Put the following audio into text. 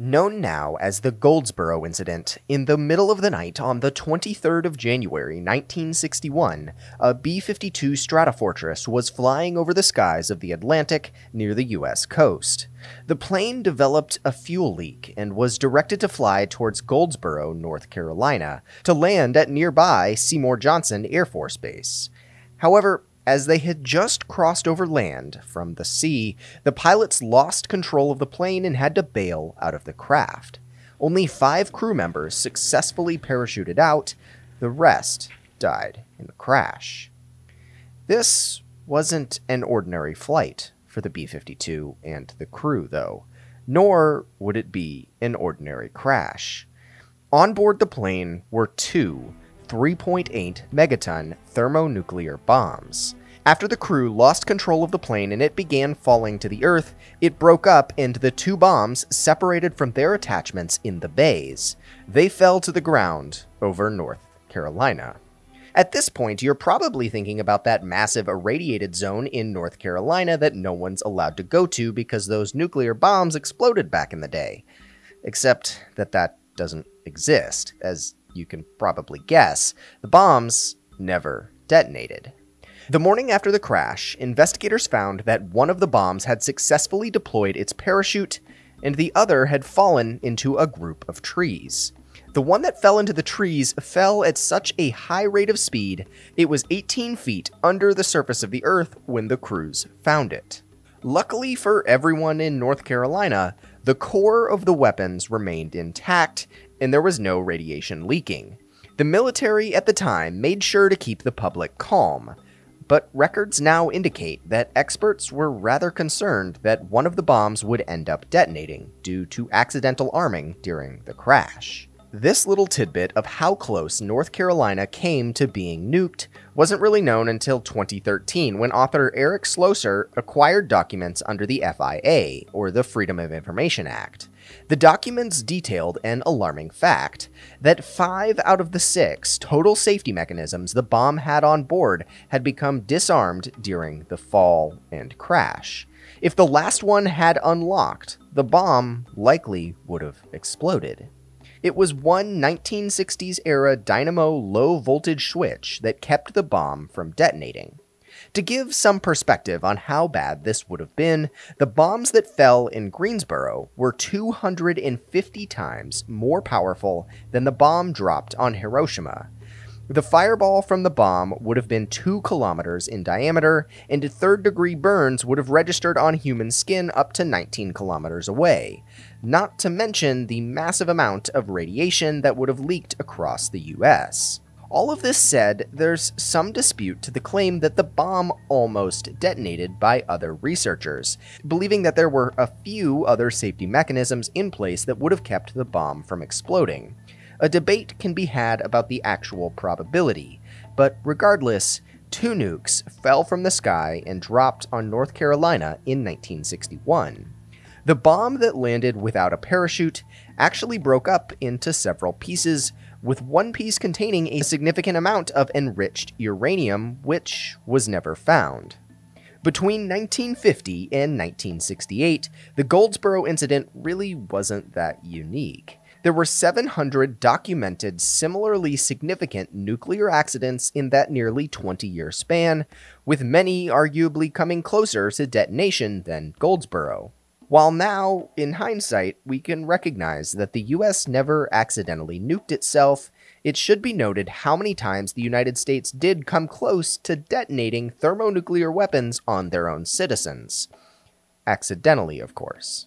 known now as the Goldsboro incident, in the middle of the night on the 23rd of January 1961, a B 52 Stratofortress was flying over the skies of the Atlantic near the U.S. coast. The plane developed a fuel leak and was directed to fly towards Goldsboro, North Carolina, to land at nearby Seymour Johnson Air Force Base. However, as they had just crossed over land from the sea, the pilots lost control of the plane and had to bail out of the craft. Only five crew members successfully parachuted out, the rest died in the crash. This wasn't an ordinary flight for the B 52 and the crew, though, nor would it be an ordinary crash. On board the plane were two 3.8 megaton thermonuclear bombs. After the crew lost control of the plane and it began falling to the earth, it broke up and the two bombs separated from their attachments in the bays. They fell to the ground over North Carolina. At this point, you're probably thinking about that massive irradiated zone in North Carolina that no one's allowed to go to because those nuclear bombs exploded back in the day. Except that that doesn't exist, as you can probably guess, the bombs never detonated. The morning after the crash, investigators found that one of the bombs had successfully deployed its parachute and the other had fallen into a group of trees. The one that fell into the trees fell at such a high rate of speed, it was 18 feet under the surface of the earth when the crews found it. Luckily for everyone in North Carolina, the core of the weapons remained intact and there was no radiation leaking. The military at the time made sure to keep the public calm, but records now indicate that experts were rather concerned that one of the bombs would end up detonating due to accidental arming during the crash. This little tidbit of how close North Carolina came to being nuked wasn't really known until 2013 when author Eric Schlosser acquired documents under the FIA, or the Freedom of Information Act. The documents detailed an alarming fact that five out of the six total safety mechanisms the bomb had on board had become disarmed during the fall and crash. If the last one had unlocked, the bomb likely would have exploded. It was one 1960s era dynamo low voltage switch that kept the bomb from detonating. To give some perspective on how bad this would have been, the bombs that fell in Greensboro were 250 times more powerful than the bomb dropped on Hiroshima. The fireball from the bomb would have been 2 kilometers in diameter, and third degree burns would have registered on human skin up to 19 kilometers away, not to mention the massive amount of radiation that would have leaked across the US. All of this said, there's some dispute to the claim that the bomb almost detonated by other researchers, believing that there were a few other safety mechanisms in place that would have kept the bomb from exploding. A debate can be had about the actual probability, but regardless, two nukes fell from the sky and dropped on North Carolina in 1961. The bomb that landed without a parachute actually broke up into several pieces, with one piece containing a significant amount of enriched uranium, which was never found. Between 1950 and 1968, the Goldsboro incident really wasn't that unique. There were 700 documented similarly significant nuclear accidents in that nearly 20 year span, with many arguably coming closer to detonation than Goldsboro. While now, in hindsight, we can recognize that the US never accidentally nuked itself, it should be noted how many times the United States did come close to detonating thermonuclear weapons on their own citizens. Accidentally, of course.